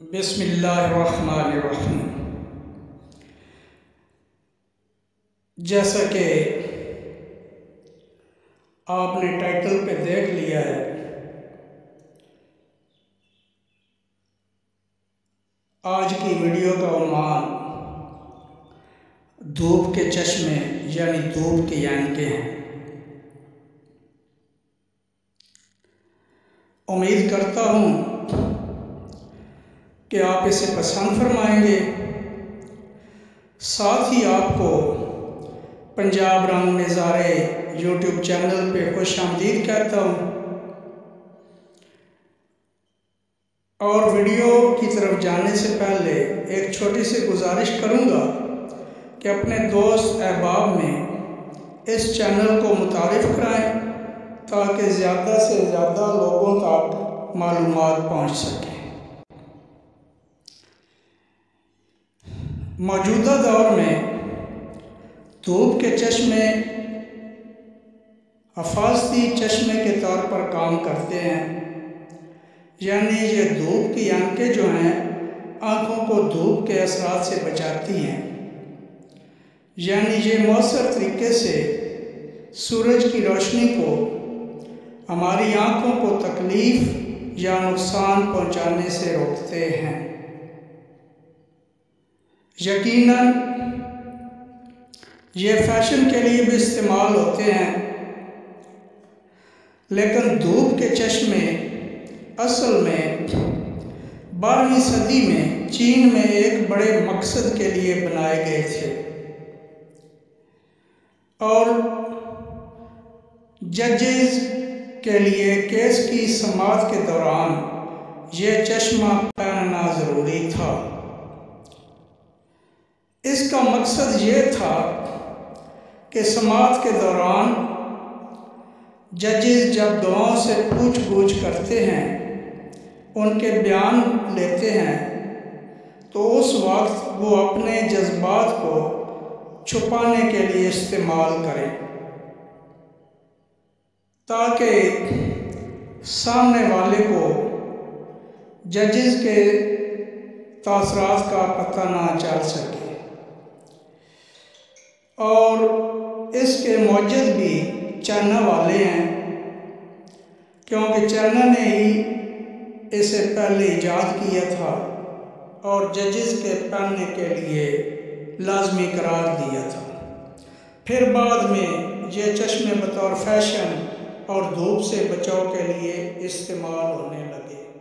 بسم اللہ الرحمن الرحیم۔ جیسا کہ آپ نے ٹائٹل پہ دیکھ لیا ہے، آج کی ویڈیو کا عنوان دھوپ کے چشمے یعنی دھوپ کے یعنکے ہیں۔ امید کرتا ہوں کہ آپ اسے پسند فرمائیں گے۔ ساتھ ہی آپ کو پنجاب رنگ نظارے یوٹیوب چینل پہ خوش آمدید کہتا ہوں۔ اور ویڈیو کی طرف جانے سے پہلے ایک چھوٹی سی گزارش کروں گا کہ اپنے دوست احباب میں اس چینل کو متعارف کرائیں تاکہ زیادہ سے زیادہ لوگوں تک معلومات پہنچ سکیں۔ موجودہ دور میں دھوپ کے چشمے حفاظتی چشمے کے طور پر کام کرتے ہیں۔ یعنی یہ دھوپ کی آنکھیں جو ہیں، آنکھوں کو دھوپ کے اثرات سے بچاتی ہیں۔ یعنی یہ مؤثر طریقے سے سورج کی روشنی کو، ہماری آنکھوں کو تکلیف یا نقصان پہنچانے سے روکتے ہیں۔ یقیناً یہ فیشن کے لیے بھی استعمال ہوتے ہیں۔ لیکن دھوپ کے چشمے اصل میں بارہویں صدی میں چین میں ایک بڑے مقصد کے لیے بنائے گئے تھے۔ اور ججز کے لیے کیس کی سماعت کے دوران یہ چشمہ اس کا مقصد یہ تھا کہ سماعت کے دوران ججز جب دعاؤں سے پوچھ گوچھ کرتے ہیں، ان کے بیان لیتے ہیں، تو اس وقت وہ اپنے جذبات کو چھپانے کے لیے استعمال کریں۔ تاکہ سامنے والے کو ججز کے تاثرات کا پتہ نہ چل سکے۔ اور اس کے موجد بھی چائنا والے ہیں۔ کیونکہ چائنا نے ہی اسے پہلے ایجاد کیا تھا اور ججز کے پہننے کے لیے لازمی قرار دیا تھا۔ پھر بعد میں یہ چشمے بطور فیشن اور دھوپ سے بچاؤ کے لیے استعمال ہونے لگے۔